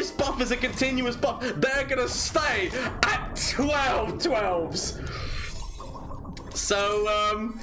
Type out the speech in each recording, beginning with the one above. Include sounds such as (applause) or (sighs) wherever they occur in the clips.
this buff is a continuous buff, they're gonna stay at 12 12s. So, um,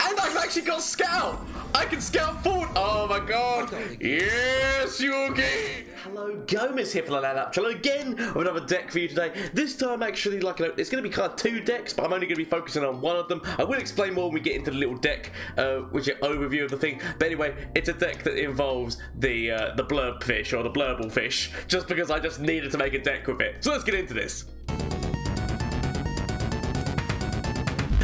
and I've actually got Scout. I can scout forward. Oh my god. Yes, Yugi. Hello, Gomez here for the LAN Up Channel again with another deck for you today. This time, actually, like it's going to be kind of two decks, but I'm only going to be focusing on one of them. I will explain more when we get into the little deck, uh, which is overview of the thing. But anyway, it's a deck that involves the uh, the blurb fish or the blurble fish, just because I just needed to make a deck with it. So let's get into this.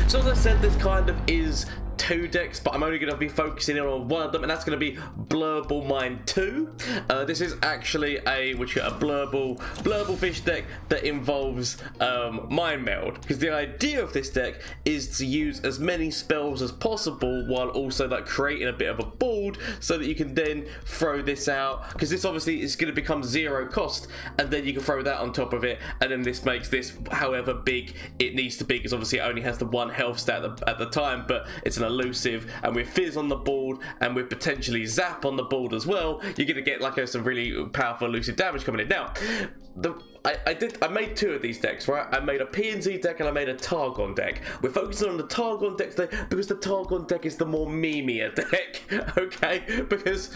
So as I said, this kind of is two decks, but I'm only going to be focusing on one of them, and that's going to be Blurble Mine 2. Uh, this is actually a which a Blurble Blurble Fish deck that involves um, Mind Meld, because the idea of this deck is to use as many spells as possible while also like creating a bit of a board so that you can then throw this out, because this obviously is going to become zero cost, and then you can throw that on top of it, and then this makes this however big it needs to be, because obviously it only has the one health stat at the, at the time, but it's an elusive, and with Fizz on the board, and with potentially Zap on the board as well, you're going to get like a, some really powerful elusive damage coming in. Now, the I, I, did I made two of these decks, right? I made a PNZ deck and I made a Targon deck. We're focusing on the Targon deck today because the Targon deck is the more memeier deck, (laughs) okay? Because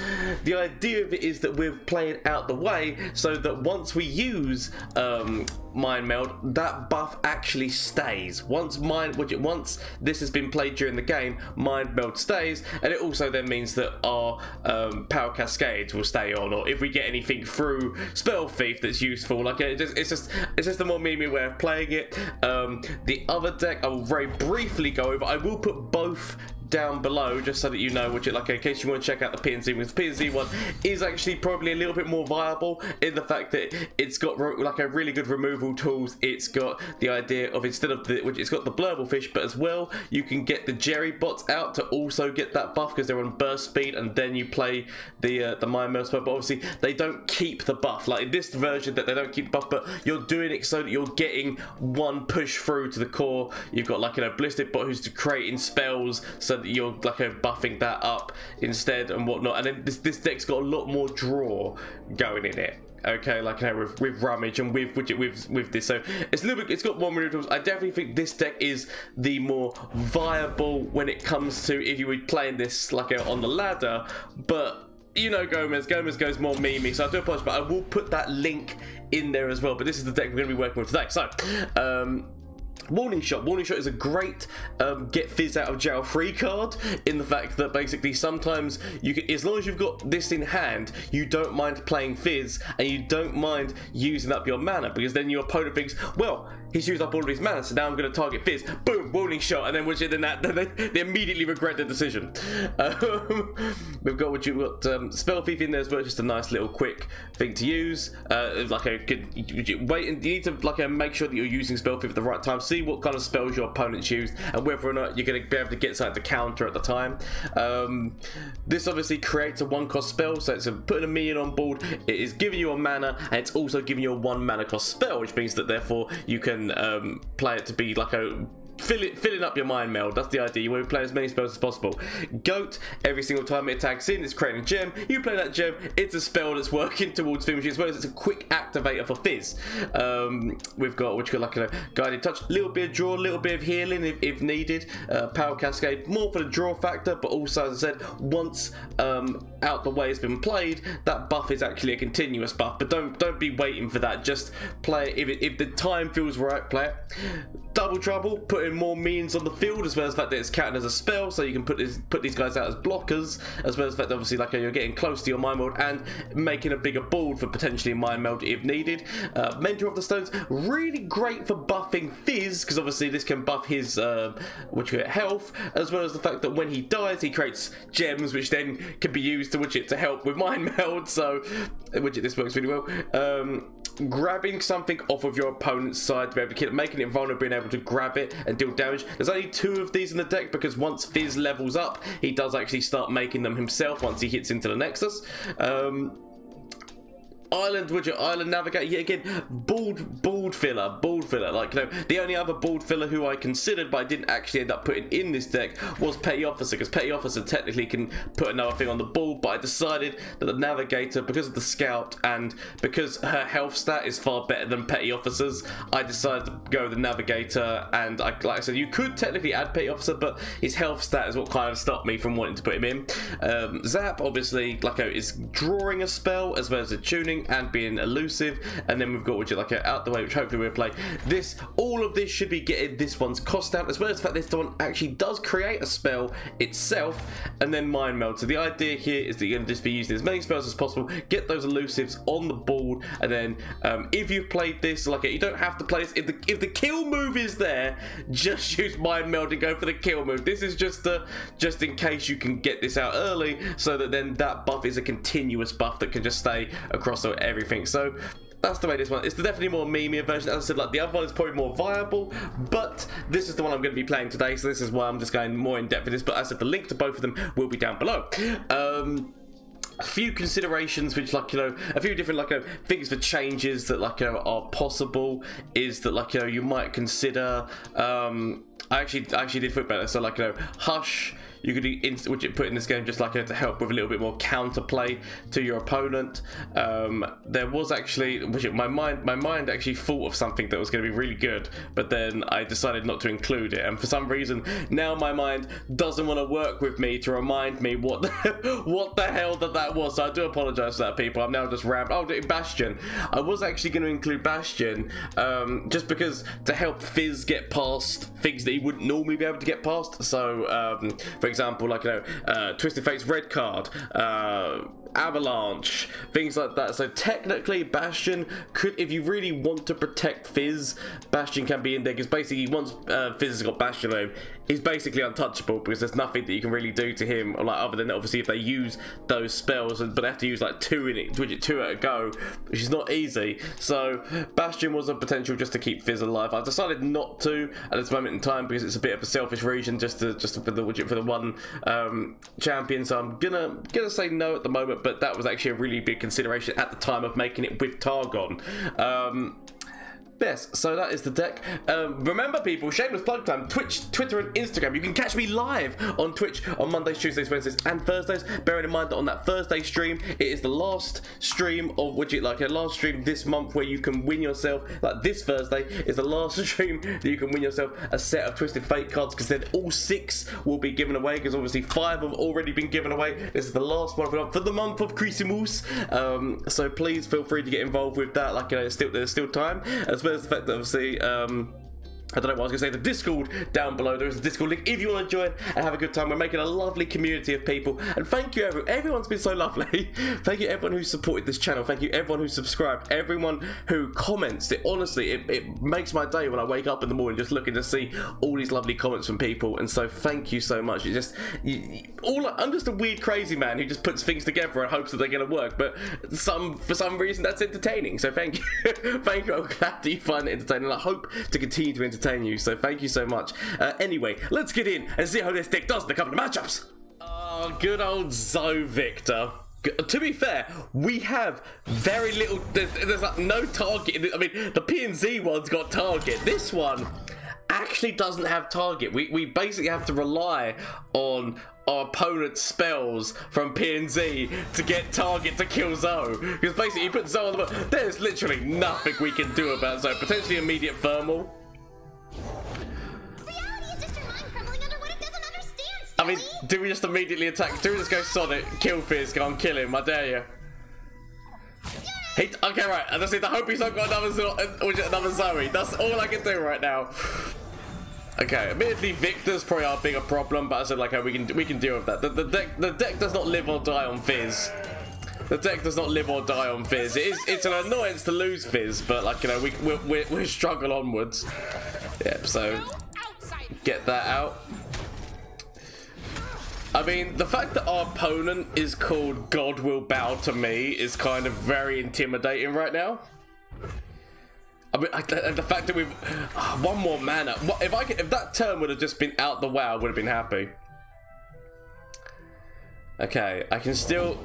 the idea of it is that we're playing out the way so that once we use um, Mind Meld, that buff actually stays. Once Mind, once this has been played during the game, Mind Meld stays, and it also then means that our um, Power Cascades will stay on, or if we get anything through Spell Thief that's useful, like a just, it's just it's just a more memey way of playing it. Um, the other deck I will very briefly go over. I will put both down below just so that you know which it like in case you want to check out the PNZ because the PNZ one is actually probably a little bit more viable in the fact that it's got like a really good removal tools. It's got the idea of instead of the which it's got the blurble fish but as well you can get the jerry bots out to also get that buff because they're on burst speed and then you play the uh, the mind meld but obviously they don't keep the buff. Like in this version that they don't keep buff but you're doing it so that you're getting one push through to the core. You've got like you know ballistic bot who's creating spells so you're like a buffing that up instead and whatnot. And then this this deck's got a lot more draw going in it. Okay, like you know, with, with rummage and with with with with this, so it's a little bit. It's got more tools. I definitely think this deck is the more viable when it comes to if you were playing this like a, on the ladder, but you know Gomez. Gomez goes more memey, so I do apologize, but I will put that link in there as well. But this is the deck we're going to be working with today. So, um, Warning Shot. Warning Shot is a great um, get fizz out of jail free card in the fact that basically sometimes you can, as long as you've got this in hand, you don't mind playing fizz and you don't mind using up your mana because then your opponent thinks, well, he's used up all of his mana, so now I'm going to target Fizz. Boom, warning shot, and then which then that (laughs) then they, they immediately regret the decision. (laughs) Um, we've got what you got um, spell thief in there as well, just a nice little quick thing to use. Uh, like a good wait, and you need to like uh, make sure that you're using spell thief at the right time. See what kind of spells your opponents use, and whether or not you're going to be able to get something to counter at the time. Um, this obviously creates a one cost spell, so it's a, putting a minion on board. It is giving you a mana, and it's also giving you a one mana cost spell, which means that therefore you can can um, play it to be like a fill it, filling up your mind meld. That's the idea. You want to play as many spells as possible. Goat, every single time it attacks in, it's creating a gem. You play that gem, it's a spell that's working towards finishing as well as it's a quick activator for Fizz. Um, we've got which got like a guided touch, a little bit of draw, a little bit of healing if, if needed. Uh, power cascade, more for the draw factor, but also as I said, once um, out the way has been played, that buff is actually a continuous buff. But don't don't be waiting for that. Just play it if, it, if the time feels right. Play it. Double trouble, putting more means on the field, as well as the fact that it's counting as a spell, so you can put this, put these guys out as blockers, as well as the fact that obviously like you're getting close to your mind meld and making a bigger board for potentially mind meld if needed. Uh, Mentor of the Stones, really great for buffing Fizz, because obviously this can buff his uh, which health, as well as the fact that when he dies, he creates gems, which then can be used to Widget to help with (laughs) mind meld. So Widget, this works really well. Um, grabbing something off of your opponent's side to be able to kill it, making it vulnerable, being able to grab it and deal damage. There's only two of these in the deck because once Fizz levels up, he does actually start making them himself once he hits into the Nexus. Um, Island Widget, Island Navigator, yet again, bald, bald filler, bald filler. Like, you know, the only other bald filler who I considered but I didn't actually end up putting in this deck was Petty Officer, because Petty Officer technically can put another thing on the ball, but I decided that the Navigator, because of the Scout and because her health stat is far better than Petty Officer's, I decided to go the Navigator, and I, like I said, you could technically add Petty Officer, but his health stat is what kind of stopped me from wanting to put him in. Um, Zap, obviously, like is drawing a spell as well as the tuning and being elusive, and then we've got which is like It out the way, which hopefully we'll play. This, all of this should be getting this one's cost down, as well as the fact this one actually does create a spell itself, and then mind meld. So the idea here is that you're going to just be using as many spells as possible, get those elusives on the board, and then um, if you've played this, like it, you don't have to play this. If the if the kill move is there, just (laughs) use mind meld and go for the kill move. This is just uh, just in case you can get this out early, so that then that buff is a continuous buff that can just stay across everything. So that's the way this one it's definitely more memeier version as i said like the other one is probably more viable but this is the one i'm going to be playing today so this is why i'm just going more in depth with this but as i said the link to both of them will be down below um a few considerations which like you know a few different like uh, things for changes that like uh, are possible is that like you know you might consider um i actually I actually did put better so like you know hush you could which it put in this game just like to help with a little bit more counterplay to your opponent. Um, there was actually, which my mind, my mind actually thought of something that was going to be really good, but then I decided not to include it. And for some reason, now my mind doesn't want to work with me to remind me what the, (laughs) what the hell that that was. So I do apologize for that, people. I'm now just rammed. Oh, Bastion. I was actually going to include Bastion um, just because to help Fizz get past things that he wouldn't normally be able to get past. So, um, for example, like you know, uh, Twisted Fate's red card, uh, Avalanche, things like that. So technically, Bastion could, if you really want to protect Fizz, Bastion can be in there because basically once uh, Fizz has got Bastion on him, he's basically untouchable because there's nothing that you can really do to him, like other than obviously if they use those spells, but they have to use like two in it, widget two at a go, which is not easy. So Bastion was a potential just to keep Fizz alive. I decided not to at this moment in time because it's a bit of a selfish reason just to just for the widget for the one um, champion. So I'm gonna gonna say no at the moment, but that was actually a really big consideration at the time of making it with Targon. Um, Yes, so that is the deck. Um, remember, people, shameless plug time. Twitch, Twitter, and Instagram. You can catch me live on Twitch on Mondays, Tuesdays, Wednesdays, and Thursdays. Bearing in mind that on that Thursday stream, it is the last stream of which it like a last stream this month where you can win yourself. Like this Thursday is the last (laughs) stream that you can win yourself a set of Twisted Fate cards because then all six will be given away because obviously five have already been given away. This is the last one for the month of Christmas. Um, so please feel free to get involved with that. Like you know, still there's still time as well fact that obviously um, I don't know what I was going to say, the Discord down below. There is a Discord link if you want to join and have a good time. We're making a lovely community of people. And thank you, everyone. Everyone's been so lovely. (laughs) thank you, everyone who supported this channel. Thank you, everyone who subscribed. Everyone who comments. It Honestly, it, it makes my day when I wake up in the morning just looking to see all these lovely comments from people. And so thank you so much. It just, you, all I'm just a weird, crazy man who just puts things together and hopes that they're going to work. But some for some reason, that's entertaining. So thank you. (laughs) thank you. I'm glad that you find it entertaining. I hope to continue to entertain entertain you, so thank you so much. Uh, anyway, let's get in and see how this deck does in a couple of matchups. Oh, good old Zoe Viktor. To be fair, we have very little. There's, there's like no target. I mean, the PNZ one's got target. This one actually doesn't have target. We, we basically have to rely on our opponent's spells from PNZ to get target to kill Zoe. Because basically, you put Zoe on the board. There's literally nothing we can do about Zoe. Potentially immediate thermal. I mean, do we just immediately attack? Do we just go Sonic, kill Fizz, go and kill him? I dare you. He, okay, right. I just need to hope he's not got another, uh, another Zoe. That's all I can do right now. Okay, admittedly, Viktor's probably our bigger problem, but I said like, we can we can deal with that. The, the deck the deck does not live or die on Fizz. The deck does not live or die on Fizz. It is it's an annoyance to lose Fizz, but like you know we we we, we struggle onwards. Yep. So get that out. I mean, the fact that our opponent is called God Will Bow to Me is kind of very intimidating right now. I mean, and the fact that we've oh, one more mana. If I could, if that turn would have just been out the way, I would have been happy. Okay, I can still.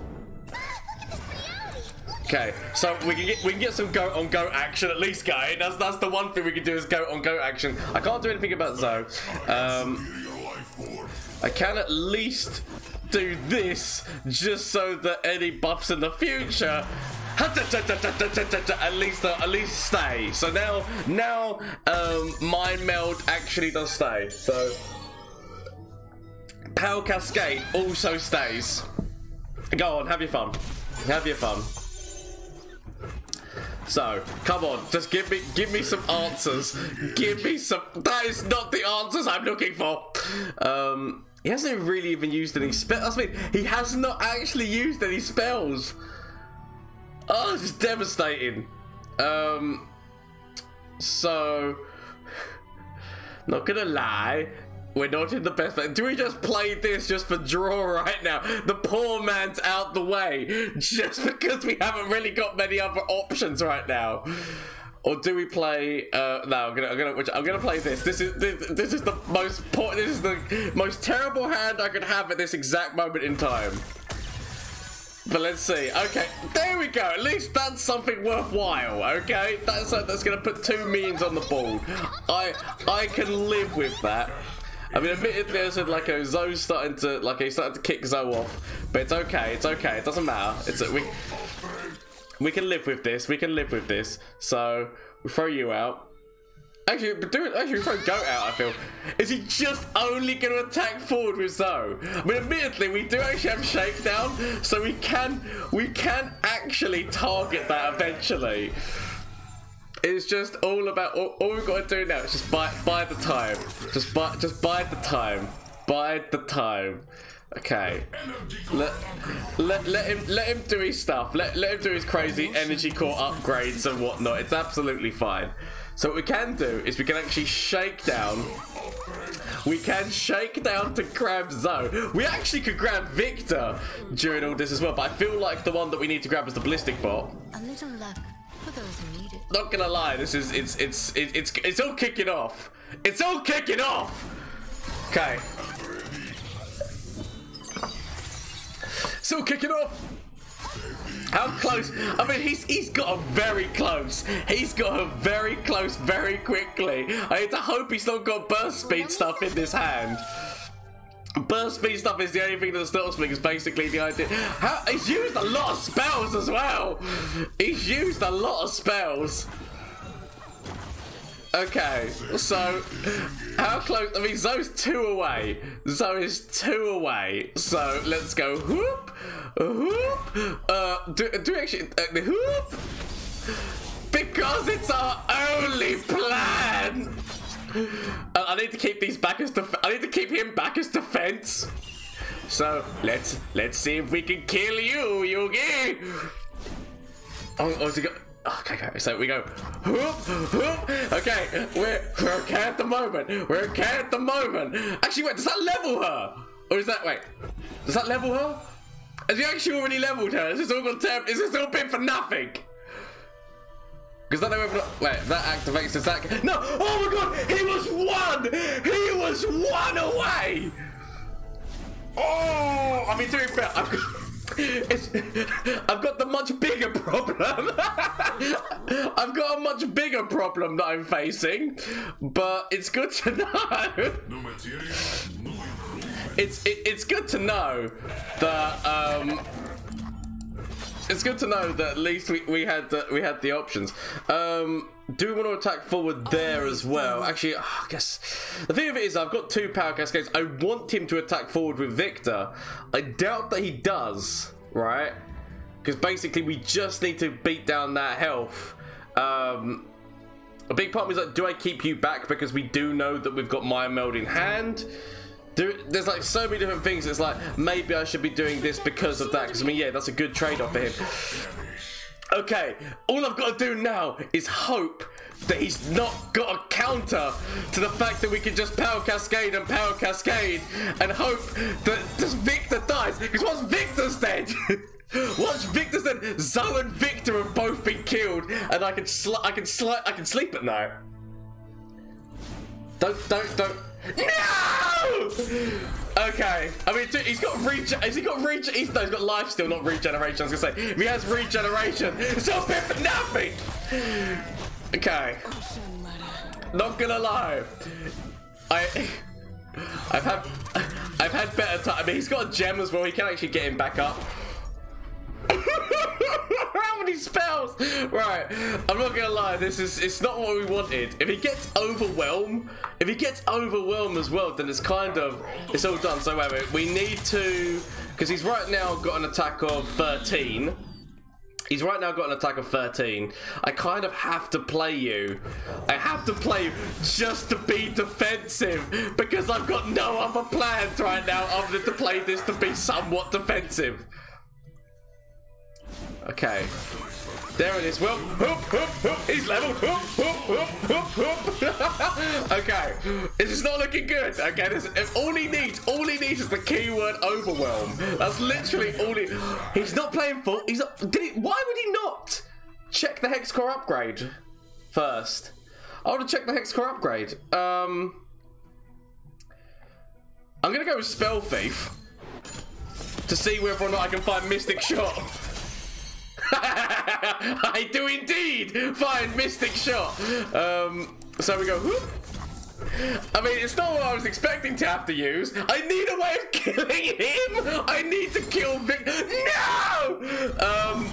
Okay, so we can get we can get some goat on goat action at least, guy. That's that's the one thing we can do is goat on goat action. I can't do anything about Zoe. Um, I can at least do this just so that any buffs in the future at least uh, at least stay. So now now um, mind meld actually does stay. So Power Cascade also stays. Go on, have your fun. Have your fun. So, come on, just give me give me some answers. Give me some that is not the answers I'm looking for. Um he hasn't really even used any spells. I mean, he has not actually used any spells. Oh, this is devastating. Um, so, not gonna lie, we're not in the best. Do we just play this just for draw right now? The poor man's out the way (laughs) just because we haven't really got many other options right now. Or do we play? Uh, no, I'm gonna, I'm gonna, I'm gonna play this. This is, this, this is the most, this is the most terrible hand I could have at this exact moment in time. But let's see. Okay, there we go. At least that's something worthwhile. Okay, that's uh, that's gonna put two means on the board. I I can live with that. I mean, admittedly, I said uh, like a Zoe's starting to like he's starting to kick Zoe off, but it's okay. It's okay. It doesn't matter. It's a, we we can live with this. We can live with this. So we throw you out. Actually, do. Actually, throw Goat out. I feel. Is he just only going to attack forward with Zoe? I mean, admittedly, we do actually have Shakedown, so we can we can actually target that eventually. It's just all about all, all we've got to do now is just buy buy the time. Just buy just buy the time. Buy the time. Okay. Let, let, let him let him do his stuff. Let, let him do his crazy energy core upgrades and whatnot. It's absolutely fine. So what we can do is we can actually shake down. We can shake down to grab Zoe. We actually could grab Viktor during all this as well, but I feel like the one that we need to grab is the ballistic bot. A little luck for those who need it. Not gonna lie, this is it's it's it's it's, it's all kicking off. It's all kicking off. Okay. Still kicking off. How close? I mean, he's he's got a very close. He's got a very close very quickly. I need to hope he's not got burst speed stuff in this hand. Burst speed stuff is the only thing that stops me, is basically the idea. How, he's used a lot of spells as well. He's used a lot of spells. Okay, so how close? I mean, Zoe's two away. Zoe is two away. So let's go whoop, whoop. Uh, do do actually uh, whoop because it's our only plan. Uh, I need to keep these back as def I need to keep him back as defense. So let's let's see if we can kill you, Yugi. Oh, oh, he got? Okay, okay, so we go. Okay, we're, we're okay at the moment. We're okay at the moment. Actually, wait, does that level her? Or is that, wait, does that level her? Has he actually already leveled her? Is this all temp? Is this all been for nothing? Because that wait, that activates his that. No, oh my god, he was one! He was one away! Oh, I mean, to be fair, I've got, it's, I've got the much bigger problem. (laughs) I've got a much bigger problem that I'm facing, but it's good to know. it's it, it's good to know that um, it's good to know that at least we, we had the, we had the options. Um, do we want to attack forward there as well? Actually, I guess the thing of it is, I've got two power cascades. I want him to attack forward with Viktor. I doubt that he does, right? Because basically, we just need to beat down that health. Um, a big part is like, do I keep you back because we do know that we've got Mind Meld in hand? There, there's like so many different things. It's like maybe I should be doing this because of that. Because I mean, yeah, that's a good trade-off for him. Okay, all I've got to do now is hope that he's not got a counter to the fact that we can just power cascade and power cascade and hope that just Viktor dies. Because once Viktor's dead, (laughs) once Viktor's dead, Zoe and Viktor have both been killed, and I can sl I can sl I can sleep at night. Don't don't don't. No! Okay. I mean, he's got regen. Has he got regen? He's, no, he's got life still, not regeneration. I was gonna say, he has regeneration, so for nothing. Okay. Not gonna lie. I. (laughs) I've had. I've had better time. I mean, he's got a gem as well. He can actually get him back up. (laughs) How many spells? Right, I'm not gonna lie, this is it's not what we wanted. If he gets overwhelmed, if he gets overwhelmed as well, then it's kind of it's all done. So wait, wait, we need to because he's right now got an attack of 13. He's right now got an attack of 13. I kind of have to play you. I have to play you just to be defensive because I've got no other plans right now other than to play this to be somewhat defensive. Okay. There it is. Well, whoop, whoop, whoop. He's leveled. Whoop, whoop, whoop, whoop, whoop. (laughs) okay. This is not looking good. Okay. This, all he needs, all he needs is the keyword overwhelm. That's literally all he. He's not playing full. He's not. Did he? Why would he not check the hex core upgrade first? I want to check the hex core upgrade. Um. I'm gonna go with spell thief to see whether or not I can find mystic shot. (laughs) I do indeed find Mystic Shot. Um, so we go, whoop. I mean, it's not what I was expecting to have to use. I need a way of (laughs) killing him. I need to kill Vic. No! Um,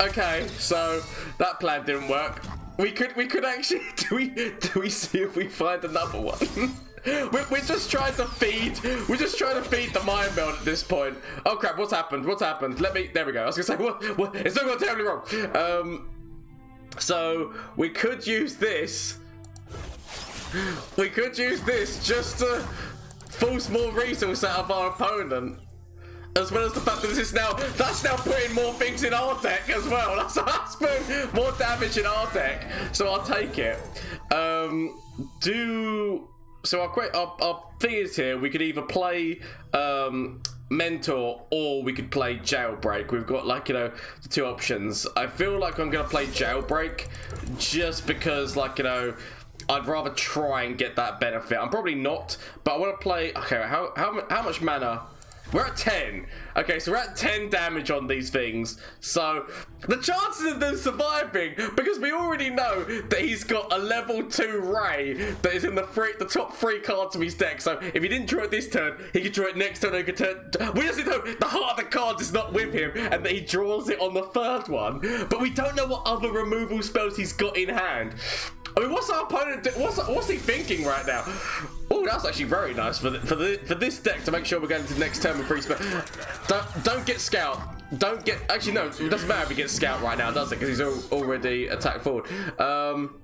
okay, so that plan didn't work. We could, we could actually, (laughs) do we, do we see if we find another one? We're, we're, just trying to feed. We're just trying to feed the mind meld at this point. Oh crap! What's happened? What's happened? Let me. There we go. I was gonna say what? what it's not going terribly wrong. Um. So we could use this. We could use this just to force more resource out of our opponent. As well as the fact that this is now, that's now putting more things in our deck as well. (laughs) That's, that's putting more damage in our deck. So I'll take it. Um, do so our, our, our thing is here, we could either play um, Mentor or we could play Jailbreak. We've got like, you know, the two options. I feel like I'm going to play Jailbreak just because like, you know, I'd rather try and get that benefit. I'm probably not, but I want to play, okay, how, how, how much mana we're at 10. Okay, so we're at 10 damage on these things. So, the chances of them surviving, because we already know that he's got a level 2 Ray that is in the the top three cards of his deck. So, if he didn't draw it this turn, he could draw it next turn. He could turn. We just know the heart of the cards is not with him, and that he draws it on the third one. But we don't know what other removal spells he's got in hand. I mean, what's our opponent? What's what's he thinking right now? Oh, that's actually very nice for the, for the for this deck to make sure we're going to the next turn with free spell. Don't don't get scout. Don't get. Actually, no. It doesn't matter if he gets scout right now, does it? Because he's already attacked forward. Um.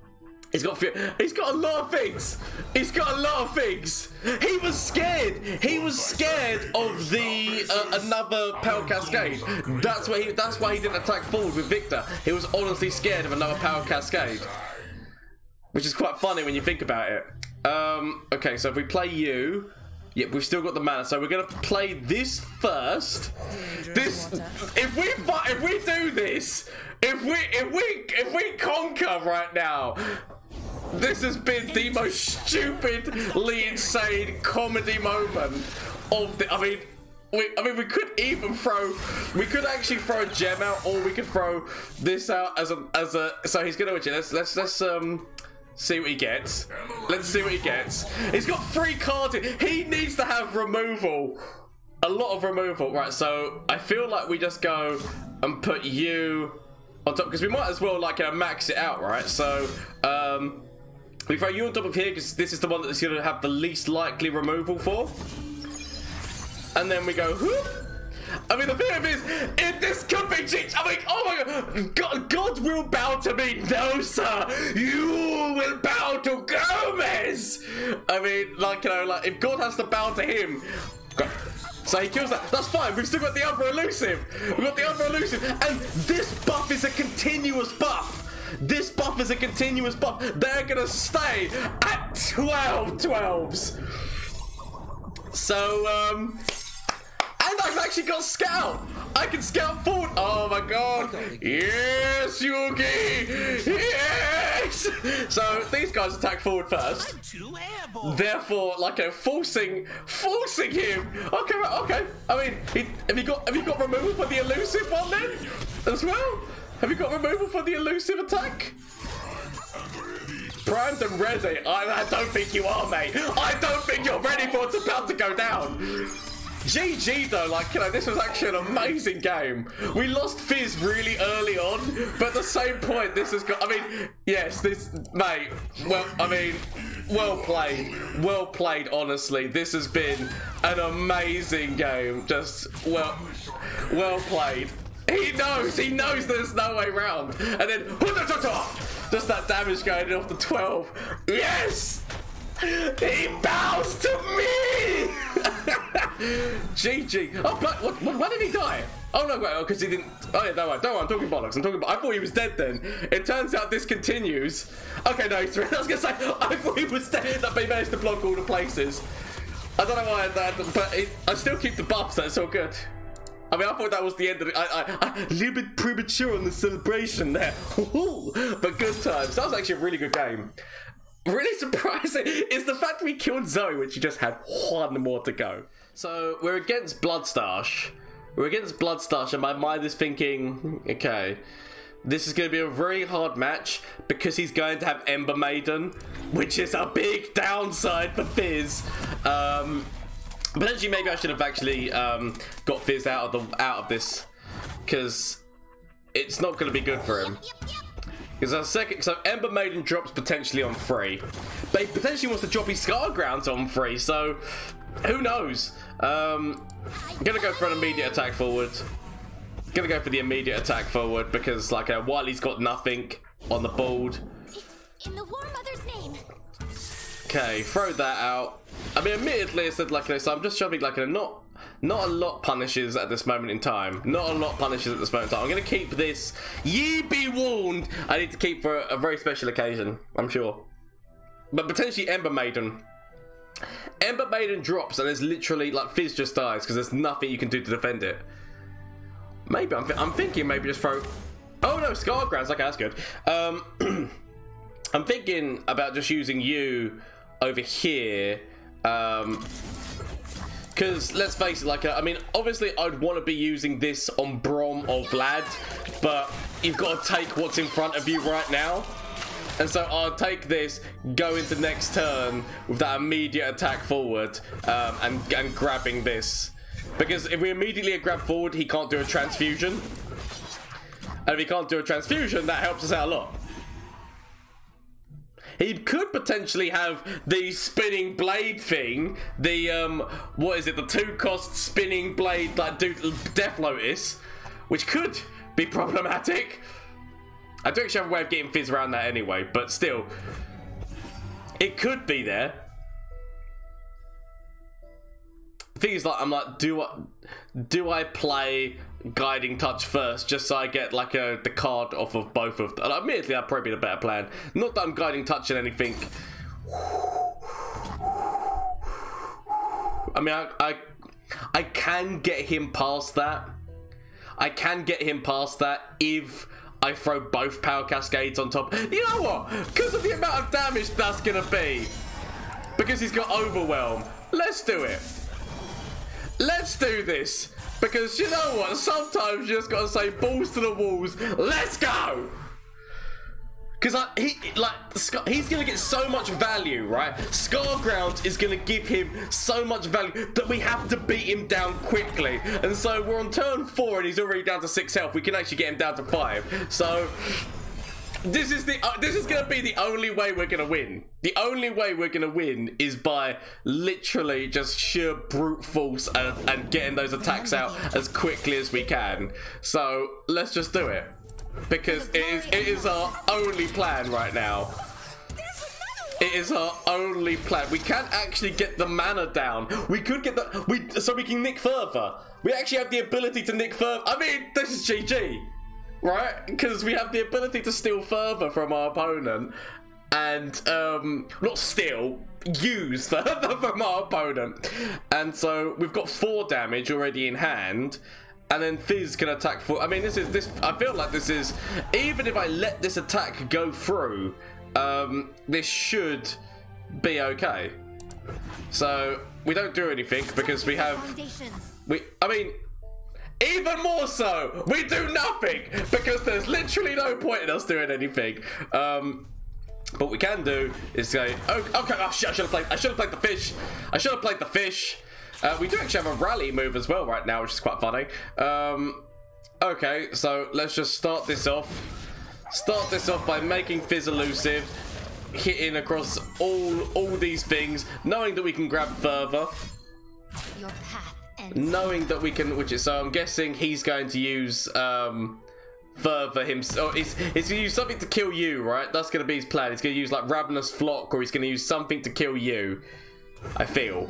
He's got he's got a lot of things. He's got a lot of things. He was scared. He was scared of the uh, another power cascade. That's why he that's why he didn't attack forward with Viktor. He was honestly scared of another power cascade. Which is quite funny when you think about it. Um, okay, so if we play you, Yep, we've still got the mana, so we're gonna play this first. This, if we if we do this, if we if we if we conquer right now, this has been the most stupidly insane comedy moment of the. I mean. We, I mean, we could even throw, we could actually throw a gem out, or we could throw this out as a, as a. So he's gonna win. Let's, let's, let's, um, see what he gets. Let's see what he gets. He's got three cards. He needs to have removal. A lot of removal. Right, so I feel like we just go and put you on top. Because we might as well like uh, max it out, right? So um, we throw you on top of here because this is the one that's going to have the least likely removal for. And then we go, whoop. I mean, the thing is, if this could be cheats, I'm like, oh my god, god, God will bow to me. No, sir, you will bow to Gomez. I mean, like, you know, like, if God has to bow to him, so he kills that. That's fine. We've still got the other elusive. We've got the other elusive. And this buff is a continuous buff. This buff is a continuous buff. They're going to stay at 12 12s. So, um, I've actually got scout. I can scout forward. Oh my god. Yes, Yugi. Yes. So these guys attack forward first. Therefore, like a forcing, forcing him. Okay, right, okay. I mean, he, have you got have you got removal for the elusive one then, as well? Have you got removal for the elusive attack? Primed and ready. I, I don't think you are, mate. I don't think you're ready for what's about to go down. GG though, like, you know, this was actually an amazing game. We lost Fizz really early on, but at the same point, this has got, I mean, yes, this, mate, well, I mean, well played. Well played, honestly. This has been an amazing game. Just, well, well played. He knows, he knows there's no way around. And then, just that damage going off the 12. Yes! He bows to me! (laughs) GG. Oh, but what, why did he die? Oh no, wait, because oh, he didn't. Oh yeah, no, worry, I'm talking bollocks. I'm talking. I thought he was dead then. It turns out this continues. Okay, no, he's. (laughs) I was gonna say I thought he was dead. That he managed to block all the places. I don't know why I that, but it, I still keep the buffs. That's all good. I mean, I thought that was the end of it. I, I, I, a little bit premature on the celebration there. (laughs) but good times. That was actually a really good game. Really surprising is the fact that we killed Zoe, which she just had one more to go. So we're against Bloodstash. We're against Bloodstash, and my mind is thinking, okay, this is going to be a very hard match because he's going to have Ember Maiden, which is a big downside for Fizz. Um, potentially, maybe I should have actually um, got Fizz out of the out of this because it's not going to be good for him. Because our second, so Ember Maiden drops potentially on free, but he potentially wants to drop his Scar Grounds on free. So who knows? Um, I'm gonna go for an immediate attack forward. Gonna go for the immediate attack forward because like uh, Wiley's got nothing on the board. In the War Mother's name. Okay, throw that out. I mean, admittedly, I said like this. I'm just shoving like a not not a lot punishes at this moment in time. Not a lot punishes at this moment in time. I'm going to keep this. Ye be warned. I need to keep for a, very special occasion. I'm sure. But potentially Ember Maiden. Ember Maiden drops and there's literally like Fizz just dies because there's nothing you can do to defend it. Maybe I'm, th I'm thinking maybe just throw. Oh no, Scar Grounds. Okay, that's good. Um, (clears throat) I'm thinking about just using you over here. Um, because let's face it, like, uh, I mean, obviously I'd want to be using this on Brom or Vlad, but you've got to take what's in front of you right now. And so I'll take this, go into next turn with that immediate attack forward um, and, and grabbing this. Because if we immediately grab forward, he can't do a transfusion. And if he can't do a transfusion, that helps us out a lot. He could potentially have the spinning blade thing, the, um, what is it, the two cost spinning blade, that like, Death Lotus, which could be problematic. I do actually have a way of getting Fizz around that anyway, but still. It could be there. The thing is, like, I'm like, do I, do I play guiding touch first, just so I get like a the card off of both of them? And admittedly, that'd probably be the better plan. Not that I'm guiding touch in anything. I mean, I, I, I can get him past that. I can get him past that if I throw both power cascades on top. You know what? Because of the amount of damage that's going to be. Because he's got overwhelm. Let's do it. Let's do this. Because you know what? Sometimes you just got to say balls to the walls. Let's go. Because he like he's gonna get so much value, right? Scar Grounds is gonna give him so much value that we have to beat him down quickly. And so we're on turn four, and he's already down to six health. We can actually get him down to five. So this is the uh, this is gonna be the only way we're gonna win. The only way we're gonna win is by literally just sheer brute force and, and getting those attacks out as quickly as we can. So let's just do it because it is it is our only plan right now. It is our only plan. We can't actually get the mana down. We could get the we so we can nick further. We actually have the ability to nick further. I mean, this is GG, right? Because we have the ability to steal further from our opponent and um not steal use (laughs) further from our opponent and so we've got four damage already in hand and then Fizz can attack for. I mean, this is this. I feel like this is even if I let this attack go through, um, this should be okay. So we don't do anything because we have we. I mean, even more so, we do nothing because there's literally no point in us doing anything. Um, what we can do is say, oh, okay, oh, shit, I should have played. I should have played the fish. I should have played the fish. Uh, we do actually have a rally move as well right now, which is quite funny. Um, okay, so let's just start this off. Start this off by making Fizz elusive, hitting across all all these things, knowing that we can grab further Your path. Knowing that we can which is so i'm guessing he's going to use um further himself he's, he's gonna use something to kill you right? That's gonna be his plan. He's gonna use like ravenous flock or he's gonna use something to kill you i feel.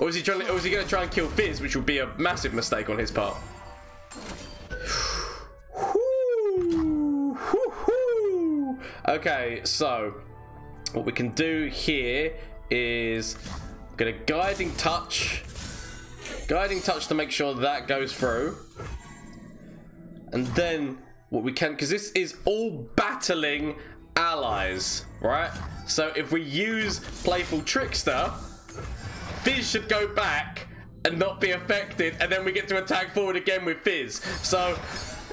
Or is he trying to, or is he gonna try and kill fizz which would be a massive mistake on his part? (sighs) Okay so what we can do here is get a guiding touch guiding touch to make sure that goes through. And then what we can because this is all battling allies right? So if we use playful trickster fizz should go back and not be affected and then we get to attack forward again with fizz. So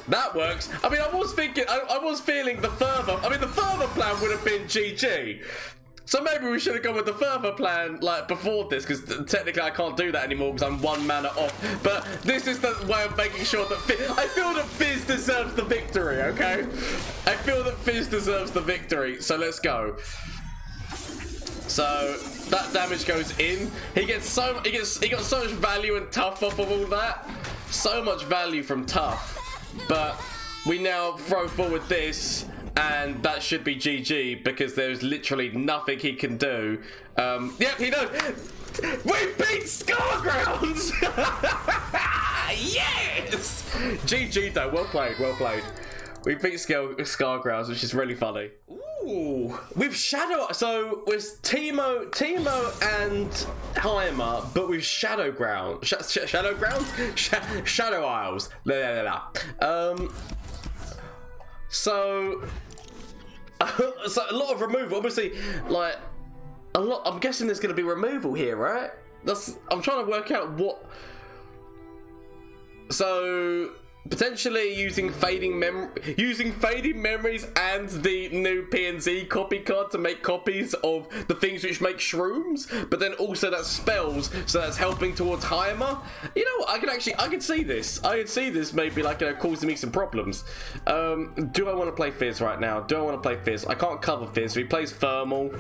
that works. I mean i was thinking i, I was feeling the further i mean the further plan would have been gg so maybe we should have gone with the further plan like before this, because technically I can't do that anymore because I'm one mana off. But this is the way of making sure that Fizz, I feel that Fizz deserves the victory. Okay, I feel that Fizz deserves the victory. So let's go. So that damage goes in. He gets so he gets he got so much value and tough off of all that. So much value from tough, but we now throw forward this and that should be GG because there's literally nothing he can do. Um, yep, he does. We beat Scargrounds! (laughs) yes! GG though, well played, well played. We beat Scar- Scargrounds, which is really funny. Ooh, with Shadow, so with Teemo, Teemo and Heimer, but with Shadow Ground, Sh- Sh- Shadow Grounds, Sh- Shadow Isles. La, la, la, la. Um, so, (laughs) so a lot of removal. Obviously, like a lot. I'm guessing there's going to be removal here, right? That's. I'm trying to work out what. So potentially using fading mem using fading memories and the new PNZ copy card to make copies of the things which make shrooms, but then also that spells, so that's helping towards Heimer. You know. I can actually I can see this. I can see this maybe like know, causing me some problems. Um, do I want to play Fizz right now? Do I want to play Fizz? I can't cover Fizz. If he plays Thermal.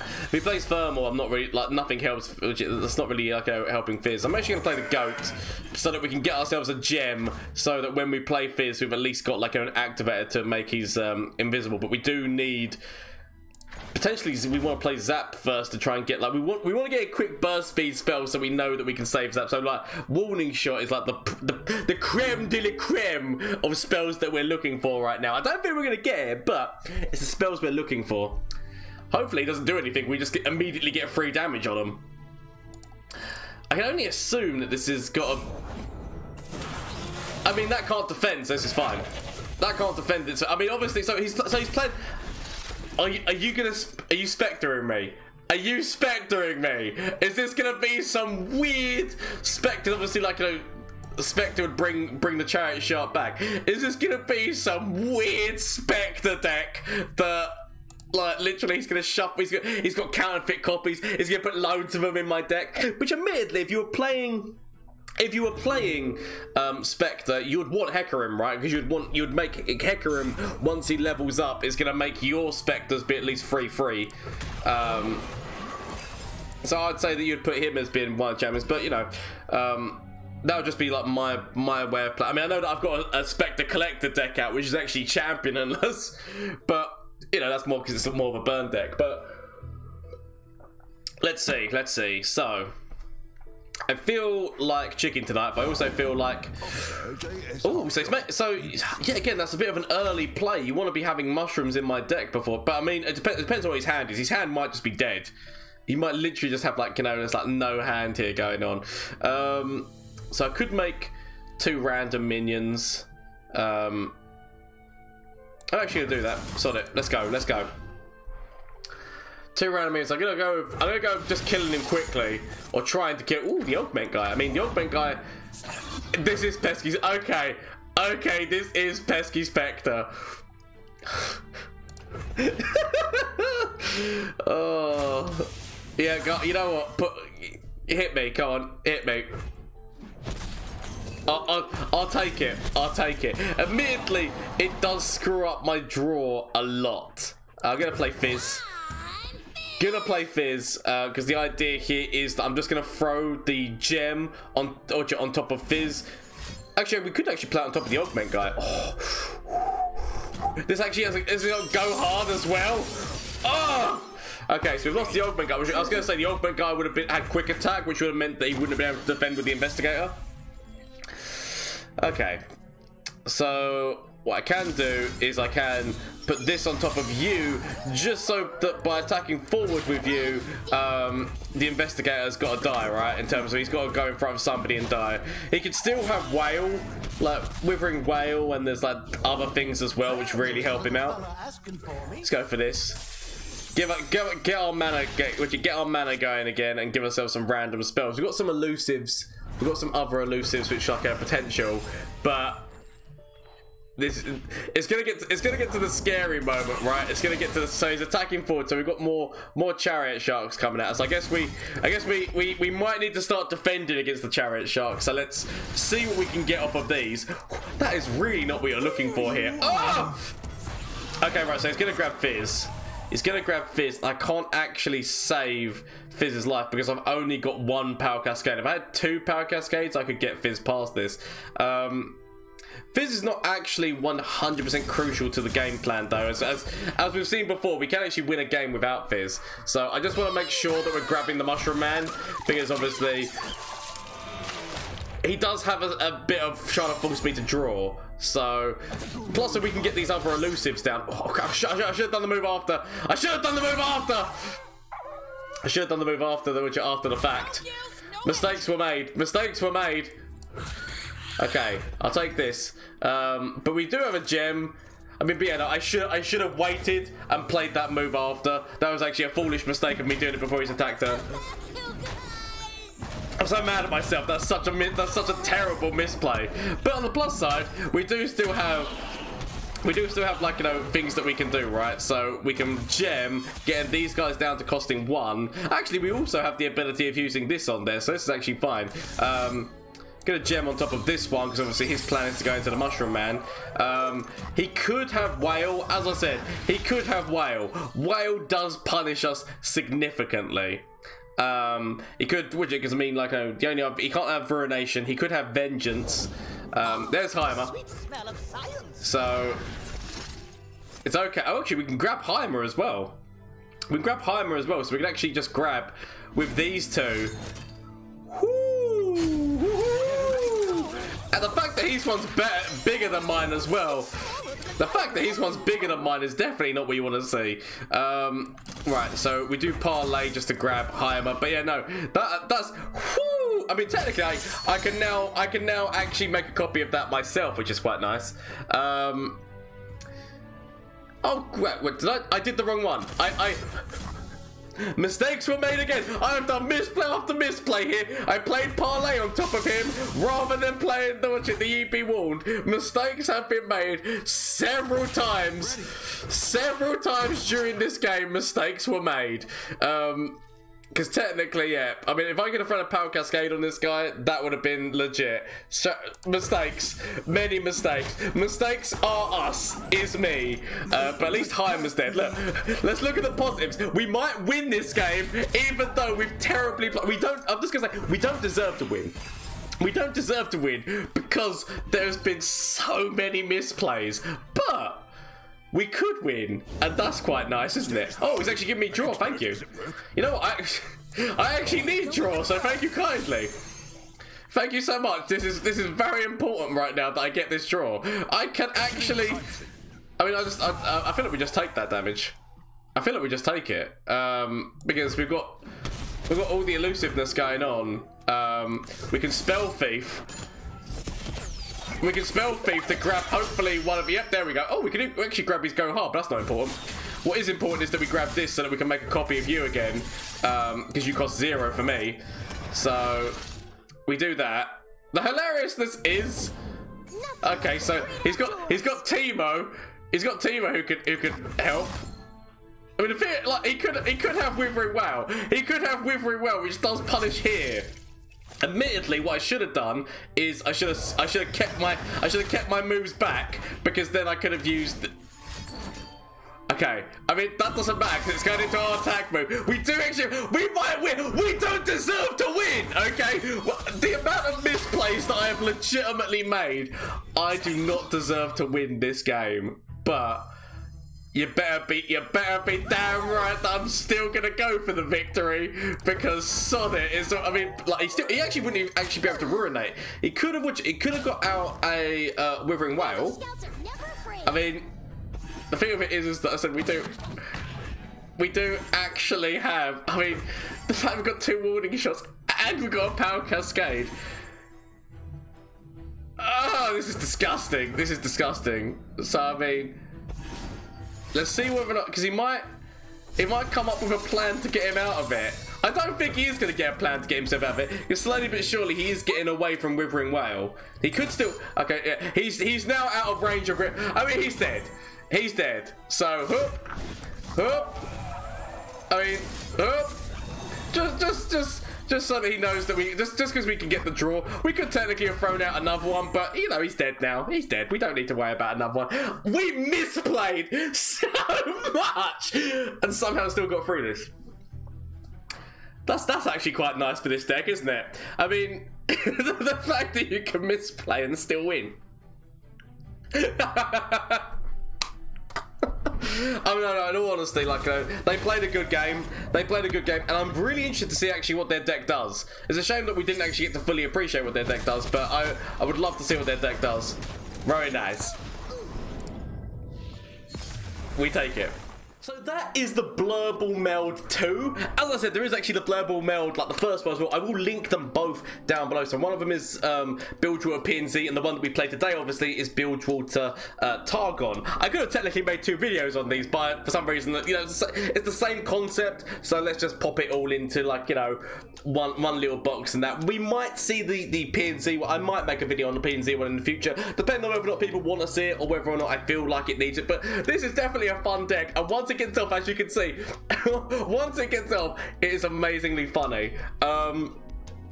If he plays Thermal, I'm not really like nothing helps. That's not really like helping Fizz. I'm actually gonna play the Goat so that we can get ourselves a gem, so that when we play Fizz, we've at least got like an activator to make his um, invisible. But we do need potentially we want to play Zap first to try and get like we want we want to get a quick burst speed spell so we know that we can save Zap. So like Warning Shot is like the the, the creme de la creme of spells that we're looking for right now. I don't think we're gonna get it, but it's the spells we're looking for. Hopefully it doesn't do anything. We just get, immediately get free damage on him. I can only assume that this has got a. I mean that can't defend, so this is fine. That can't defend it. So, I mean, obviously, so he's so he's playing. Are you, are you gonna? Are you spectering me? Are you spectering me? Is this gonna be some weird specter? Obviously, like you know. Spectre would bring bring the chariot shot back. Is this gonna be some weird Spectre deck that like literally he's gonna shuffle he's got he's got counterfeit copies, he's gonna put loads of them in my deck. Which admittedly if you were playing if you were playing um, Spectre, you would want Hecarim, right? Because you'd want you'd make Hecarim once he levels up is to make your Spectres be at least free free. Um, so I'd say that you'd put him as being one of champions, but you know, um, that would just be like my my way of playing. I mean, I know that I've got a, a Spectre Collector deck out, which is actually champion championless, (laughs) but you know that's more because it's more of a burn deck. But let's see, let's see. So. I feel like chicken tonight, but I also feel like oh, so so yeah. Again, that's a bit of an early play. You want to be having mushrooms in my deck before, but I mean, it, dep- it depends on what his hand is. His hand might just be dead. He might literally just have like you know, there's like no hand here going on. Um, so I could make two random minions. Um, I'm actually gonna do that. Sod it. Let's go. Let's go. Two random means I'm gonna go. I'm gonna go just killing him quickly or trying to kill. Ooh, the augment guy. I mean, the augment guy. This is Pesky's. Okay, okay. This is Pesky Spectre. (laughs) oh, yeah. Go, you know what? Put hit me. Come on, hit me. I'll, I'll, take it. I'll take it. Admittedly, it does screw up my draw a lot. I'm gonna play Fizz. Gonna play Fizz because uh, the idea here is that I'm just gonna throw the gem on on top of Fizz. Actually, we could actually play on top of the augment guy. Oh. This actually has a, is it go hard as well. Oh. Okay, so we've lost the augment guy. I was gonna say the augment guy would have been had quick attack, which would have meant that he wouldn't have been able to defend with the investigator. Okay, so what I can do is I can put this on top of you just so that by attacking forward with you um, the investigator's got to die right? In terms of he's got to go in front of somebody and die. He could still have Wail like Withering Wail and there's like other things as well which really help him out. Let's go for this. Give it get, get our mana get would you get our mana going again and give ourselves some random spells. We've got some elusives we've got some other elusives which like a potential but this it's gonna get to, it's gonna get to the scary moment, right? It's gonna get to the so he's attacking forward. So we've got more more chariot sharks coming at us. I guess we I guess we we we might need to start defending against the chariot sharks. So let's see what we can get off of these. That is really not what you're looking for here. Oh! Okay, right. So he's gonna grab Fizz. He's gonna grab Fizz. I can't actually save Fizz's life because I've only got one power cascade. If I had two power cascades, I could get Fizz past this. Um, Fizz is not actually 100% crucial to the game plan though. As, as, as we've seen before, we can actually win a game without Fizz. So I just want to make sure that we're grabbing the Mushroom Man because obviously he does have a, a bit of to force me to draw. So, plus if we can get these other elusives down. Oh, should, I should have done the move after. I should have done the move after. I should have done the move after, the, which after the fact. Mistakes were made. Mistakes were made. Okay, I'll take this. Um, but we do have a gem. I mean, yeah, no, I should I should have waited and played that move after. That was actually a foolish mistake of me doing it before he's attacked her. I'm so mad at myself. That's such a that's such a terrible misplay. But on the plus side, we do still have we do still have like you know things that we can do right so we can gem getting these guys down to costing one actually we also have the ability of using this on there so this is actually fine um Get a gem on top of this one because obviously his plan is to go into the Mushroom Man. Um, he could have Wail. As I said, he could have Wail. Wail does punish us significantly. Um, he could, would you? Because I mean, like, uh, the only he can't have Ruination. He could have Vengeance. Um, there's Heimer. So it's okay. Oh, actually, we can grab Heimer as well. We can grab Heimer as well, so we can actually just grab with these two. And the fact that his one's better, bigger than mine as well. The fact that his one's bigger than mine is definitely not what you want to see. Um, right, so we do parlay just to grab Heimer, but yeah, no, that that's. Whoo! I mean, technically, I, I, can now I can now actually make a copy of that myself, which is quite nice. Um, oh, wait, did I? I did the wrong one. I I. Mistakes were made again. I have done misplay after misplay here. I played parlay on top of him rather than playing the, the EP wound. Mistakes have been made several times. Several times during this game, mistakes were made. Um, because technically, yeah. I mean, if I could have thrown a power cascade on this guy, that would have been legit. So, mistakes. Many mistakes. Mistakes are us. Is me. Uh, but at least Heimer's dead. Look, let's look at the positives. We might win this game, even though we've terribly... We don't... I'm just going to say, we don't deserve to win. We don't deserve to win because there's been so many misplays. But we could win, and that's quite nice, isn't it? Oh, he's actually giving me draw, thank you. You know what, I, (laughs) I actually need draw, so thank you kindly. Thank you so much. This is this is very important right now that I get this draw. I can actually... I mean, I just... I, I feel like we just take that damage. I feel like we just take it. Um, because we've got... We've got all the elusiveness going on. Um, we can Spell Thief We can spell thief to grab hopefully one of. Yep, there we go. Oh, we can actually grab his go hard, but that's not important. What is important is that we grab this so that we can make a copy of you again, because um, you cost zero for me. So we do that. The hilariousness is okay. So he's got he's got Teemo. He's got Teemo who could who could help. I mean, if like he could he could have Withering Wail, He could have Withering Wail, which does punish here. Admittedly, what I should have done is I should have I should have kept my I should have kept my moves back because then I could have used. Okay, I mean that doesn't matter because it's going into our attack move. We do actually, we might win. We don't deserve to win. Okay, well, the amount of misplays that I have legitimately made, I do not deserve to win this game. But you better be, you better be damn right that I'm still gonna go for the victory because Sonnet is. I mean, like he still, he actually wouldn't even actually be able to ruinate. He could have, he could have got out a uh, Withering Wail. I mean, the thing of it is, is that I said we do, we do actually have. I mean, the fact we've got two warning shots and we've got a power cascade. Oh, this is disgusting. This is disgusting. So I mean. Let's see whether or not, because he might, he might come up with a plan to get him out of it. I don't think he is going to get a plan to get himself out of it. Because slowly but surely he is getting away from Withering Wail. He could still, okay, yeah, he's he's now out of range of, I mean, he's dead. He's dead. So, whoop, whoop. I mean, whoop. Just, just, just, just so that he knows that we just just because we can get the draw, we could technically have thrown out another one, but you know he's dead now. He's dead. We don't need to worry about another one. We misplayed so (laughs) much, and somehow still got through this. That's that's actually quite nice for this deck, isn't it? I mean, (laughs) the, the fact that you can misplay and still win. (laughs) (laughs) Mean, no, no, in all honesty, like, they played a good game. They played a good game, and I'm really interested to see actually what their deck does. It's a shame that we didn't actually get to fully appreciate what their deck does, but I, I would love to see what their deck does. Very nice. We take it. So that is the Burble Meld 2. As I said, there is actually the Burble Meld, like the first one as well. I will link them both down below. So one of them is um, Bilgewater PNZ, and the one that we played today, obviously, is Bilgewater uh, Targon. I could have technically made two videos on these, but for some reason, you know, it's the same concept. So let's just pop it all into like, you know, one one little box and that. We might see the, the PNZ one. I might make a video on the PNZ one in the future, depending on whether or not people want to see it or whether or not I feel like it needs it. But this is definitely a fun deck. And once it off, as you can see, (laughs) once it gets off, it is amazingly funny. Um,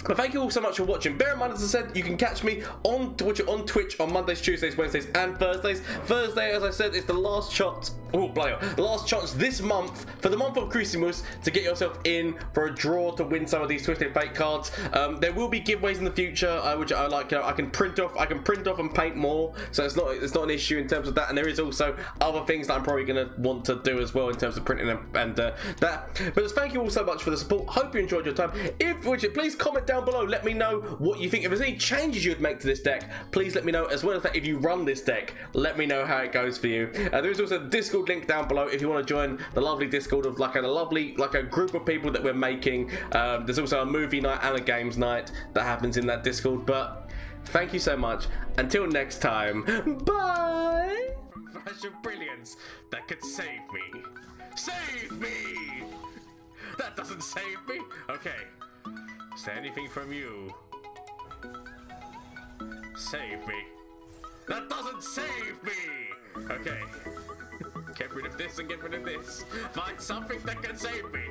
but thank you all so much for watching. Bear in mind, as I said, you can catch me on Twitch, on Twitch on Mondays, Tuesdays, Wednesdays, and Thursdays. Thursday, as I said, is the last shot. Oh, bloody The last chance this month for the month of Christmas to get yourself in for a draw to win some of these Twisted Fate cards. Um, there will be giveaways in the future, uh, which I like. You know, I can print off. I can print off and paint more, so it's not it's not an issue in terms of that. And there is also other things that I'm probably going to want to do as well in terms of printing and, and uh, that. But thank you all so much for the support. Hope you enjoyed your time. If which, please comment down below. Let me know what you think. If there's any changes you'd make to this deck, please let me know. As well as that, if you run this deck, let me know how it goes for you. Uh, there is also a Discord link down below if you want to join the lovely Discord of like a lovely, like a group of people that we're making. Um, there's also a movie night and a games night that happens in that Discord. But thank you so much. Until next time, bye. Flash of brilliance that could save me. Save me! That doesn't save me. Okay. Is there anything from you? Save me. That doesn't save me! Okay. Get rid of this and get rid of this. Find something that can save me.